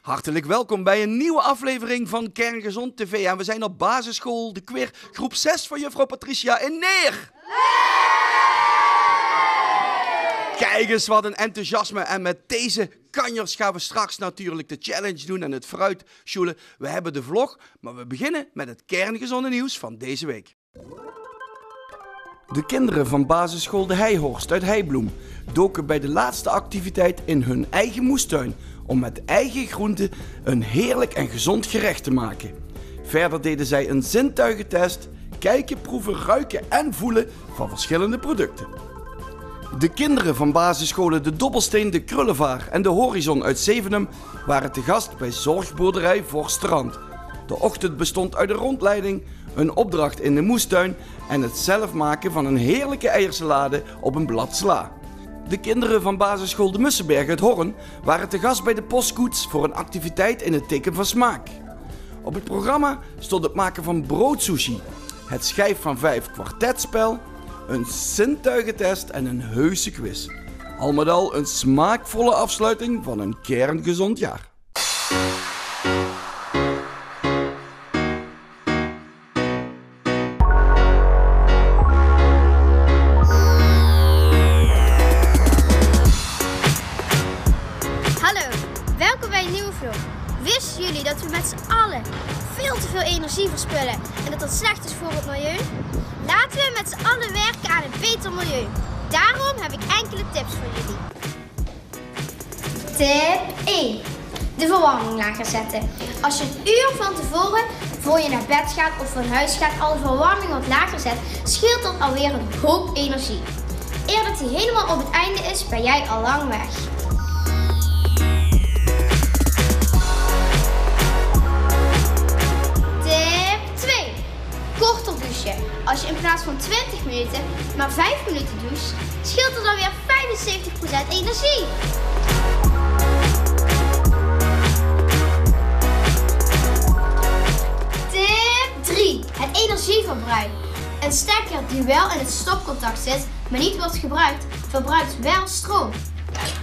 Hartelijk welkom bij een nieuwe aflevering van Kerngezond TV. En we zijn op basisschool De Queer, groep 6 van juffrouw Patricia in Neer. Kijk eens wat een enthousiasme. En met deze kanjers gaan we straks natuurlijk de challenge doen en het fruit sjoelen. We hebben de vlog, maar we beginnen met het kerngezonde nieuws van deze week. De kinderen van basisschool De Heihorst uit Heibloem doken bij de laatste activiteit in hun eigen moestuin om met eigen groenten een heerlijk en gezond gerecht te maken. Verder deden zij een zintuigentest, kijken, proeven, ruiken en voelen van verschillende producten. De kinderen van basisscholen De Dobbelsteen, De Krullevaar en De Horizon uit Zevenum waren te gast bij Zorgboerderij Vorstrand. De ochtend bestond uit een rondleiding, een opdracht in de moestuin en het zelf maken van een heerlijke eiersalade op een blad sla. De kinderen van basisschool De Mussenberg uit Horn waren te gast bij de postkoets voor een activiteit in het teken van smaak. Op het programma stond het maken van broodsushi, het schijf van vijf kwartetspel, een zintuigentest en een heuse quiz. Al met al een smaakvolle afsluiting van een kerngezond jaar. Wisten jullie dat we met z'n allen veel te veel energie verspillen en dat dat slecht is voor het milieu? Laten we met z'n allen werken aan een beter milieu. Daarom heb ik enkele tips voor jullie. Tip 1. De verwarming lager zetten. Als je een uur van tevoren, voor je naar bed gaat of van huis gaat, al de verwarming wat lager zet, scheelt dat alweer een hoop energie. Eer dat hij helemaal op het einde is, ben jij al lang weg. Als je in plaats van 20 minuten maar 5 minuten doucht, scheelt er dan weer 75% energie. Tip 3. Het energieverbruik. Een stekker die wel in het stopcontact zit, maar niet wordt gebruikt, verbruikt wel stroom.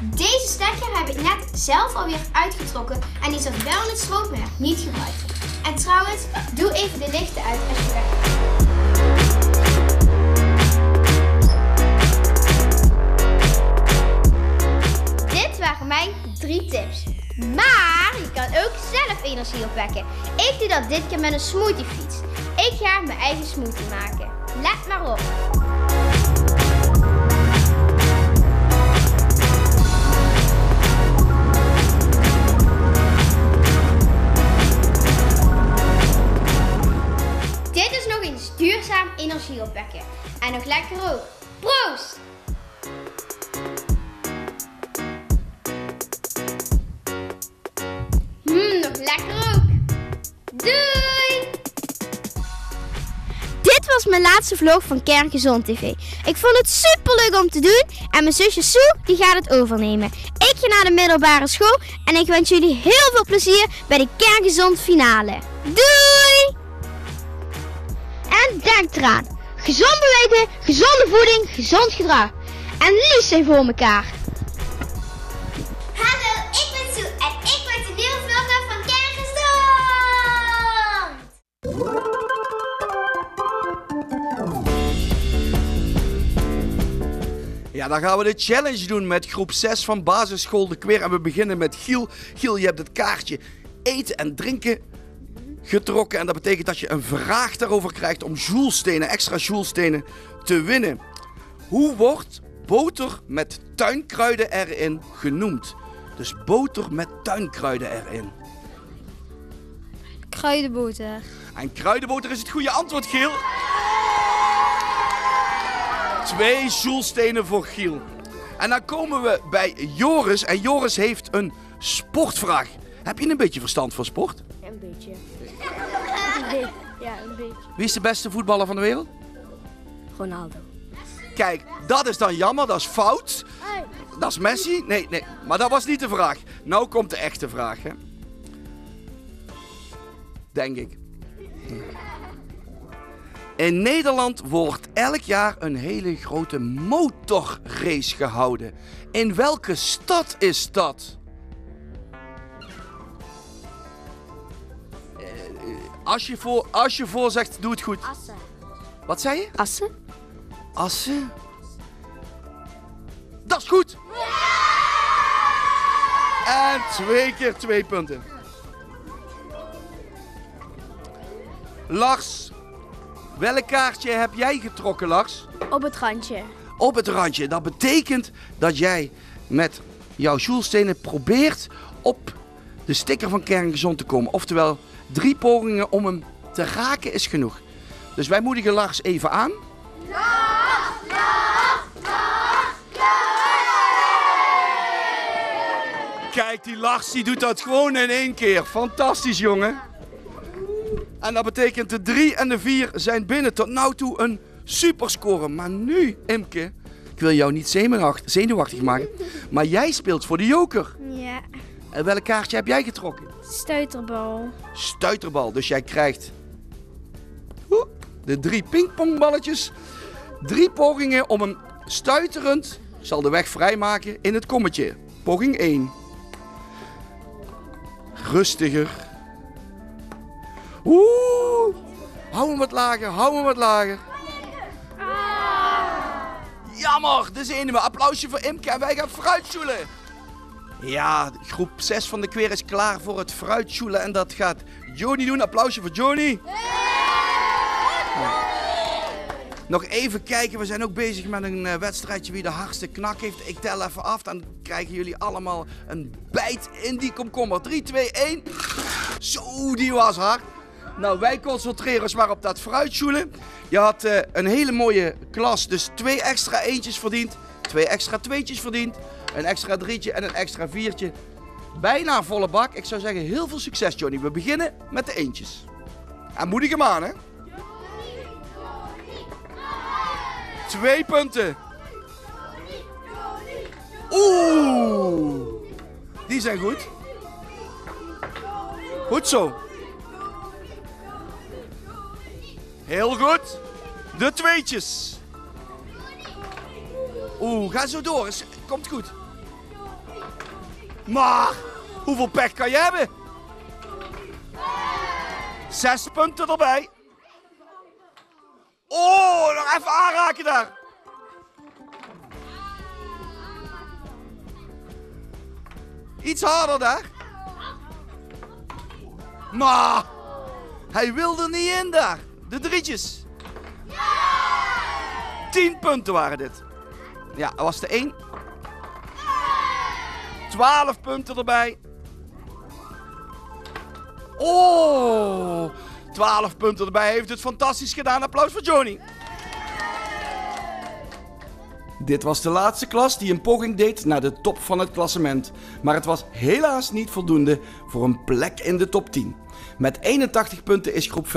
Deze stekker heb ik net zelf alweer uitgetrokken en die zat wel in het stroommerk, niet gebruikt. En trouwens, doe even de lichten uit als je weg drie tips. Maar je kan ook zelf energie opwekken. Ik doe dat dit keer met een smoothiefiets. Ik ga mijn eigen smoothie maken. Let maar op. Dit is nog eens duurzaam energie opwekken. En nog lekker ook. Proost! Was mijn laatste vlog van Kerngezond TV. Ik vond het super leuk om te doen en mijn zusje Sue die gaat het overnemen. Ik ga naar de middelbare school en ik wens jullie heel veel plezier bij de Kerngezond finale. Doei! En denk eraan, gezond bewegen, gezonde voeding, gezond gedrag. En lief zijn voor elkaar. Ja, dan gaan we de challenge doen met groep 6 van basisschool De Queer. En we beginnen met Giel. Giel, je hebt het kaartje eten en drinken getrokken. En dat betekent dat je een vraag daarover krijgt om joelstenen, extra joelstenen te winnen. Hoe wordt boter met tuinkruiden erin genoemd? Dus boter met tuinkruiden erin. Kruidenboter. En kruidenboter is het goede antwoord, Giel. Twee joelstenen voor Giel. En dan komen we bij Joris. En Joris heeft een sportvraag. Heb je een beetje verstand van sport? Een beetje. Ja, een beetje. Wie is de beste voetballer van de wereld? Ronaldo. Kijk, dat is dan jammer, dat is fout. Dat is Messi? Nee, nee, maar dat was niet de vraag. Nou komt de echte vraag, hè? Denk ik. In Nederland wordt elk jaar een hele grote motorrace gehouden. In welke stad is dat? Eh, Als je, voor, als je voor zegt, doe het goed. Assen. Wat zei je? Assen? Assen? Dat is goed! En twee keer twee punten. Lars, welk kaartje heb jij getrokken, Lars? Op het randje. Op het randje. Dat betekent dat jij met jouw sjoelstenen probeert op de sticker van Kerngezond te komen. Oftewel, drie pogingen om hem te raken is genoeg. Dus wij moedigen Lars even aan. Kijk, die Lars die doet dat gewoon in één keer. Fantastisch, jongen. En dat betekent de 3 en de 4 zijn binnen tot nu toe een superscore. Maar nu, Imke, ik wil jou niet zenuwachtig, maken. Maar jij speelt voor de joker. Ja. En welk kaartje heb jij getrokken? Stuiterbal. Stuiterbal. Dus jij krijgt de drie pingpongballetjes. Drie pogingen om hem stuiterend, zal de weg vrijmaken, in het kommetje. Poging 1. Rustiger. Oeh. Hou hem wat lager, hou hem wat lager. Jammer, de zenuwen. Applausje voor Imke en wij gaan fruitsjoelen. Ja, groep 6 van de kweer is klaar voor het fruitsjoelen en dat gaat Joni doen. Applausje voor Joni. Nog even kijken, we zijn ook bezig met een eh, wedstrijdje wie de hardste knak heeft. Ik tel even af, dan krijgen jullie allemaal een bijt in die komkommer. 3, 2, 1. Zo, die was hard. Nou, wij concentreren ons maar op dat fruitsjoelen. Je had eh, een hele mooie klas, dus twee extra eentjes verdiend. Twee extra tweetjes verdiend. Een extra drietje en een extra viertje. Bijna volle bak. Ik zou zeggen, heel veel succes, Johnny. We beginnen met de eentjes. En moedig hem aan, hè? Twee punten. Oeh. Die zijn goed. Goed zo. Heel goed. De tweetjes. Oeh, ga zo door. Komt goed. Maar, hoeveel pech kan je hebben? Zes punten erbij. Oh, nog even aanraken daar. Iets harder daar. Maar, hij wilde er niet in daar. De drietjes. Tien punten waren dit. Ja, dat was de één. 12 punten erbij. Oh, 12 punten erbij. Heeft het fantastisch gedaan. Applaus voor Johnny. Dit was de laatste klas die een poging deed naar de top van het klassement. Maar het was helaas niet voldoende voor een plek in de top 10. Met 81 punten is groep 5-6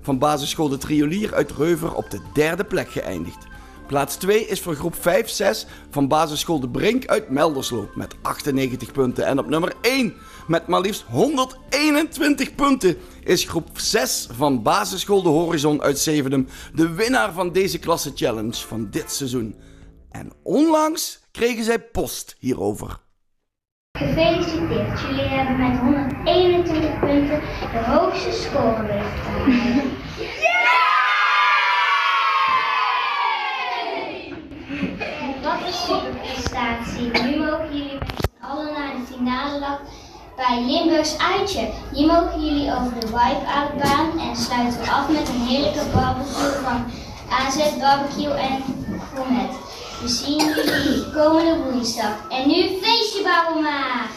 van basisschool De Triolier uit Reuver op de derde plek geëindigd. Plaats 2 is voor groep 5-6 van basisschool De Brink uit Melderslo met 98 punten. En op nummer 1 met maar liefst 121 punten is groep 6 van basisschool De Horizon uit Zevenum de winnaar van deze klasse challenge van dit seizoen. En onlangs kregen zij post hierover. Gefeliciteerd, jullie hebben met 121 punten de hoogste score weten te halen. Wat een superprestatie. Nu mogen jullie met z'n allen naar de finale dag bij Limburgs Uitje. Hier mogen jullie over de wipe-out-baan en sluiten we af met een heerlijke barbecue van AZ Barbecue en Gourmet. We zien jullie komende woensdag. En nu feestje maar!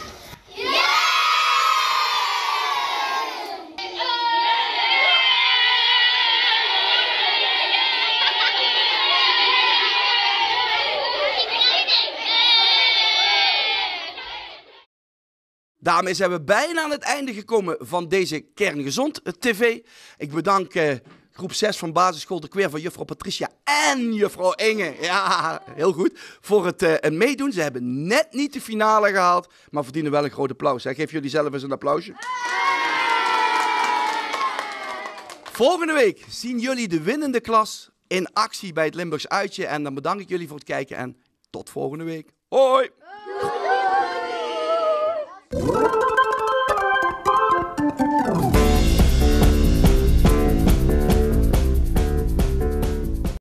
Daarmee zijn we bijna aan het einde gekomen van deze Kerngezond TV. Ik bedank eh, groep 6 van basisschool De Queer van juffrouw Patricia en juffrouw Inge. Ja, heel goed. Voor het, uh, meedoen. Ze hebben net niet de finale gehaald, maar verdienen wel een groot applaus. Geef jullie zelf eens een applausje. Volgende week zien jullie de winnende klas in actie bij het Limburgs Uitje. En dan bedank ik jullie voor het kijken en tot volgende week. Hoi.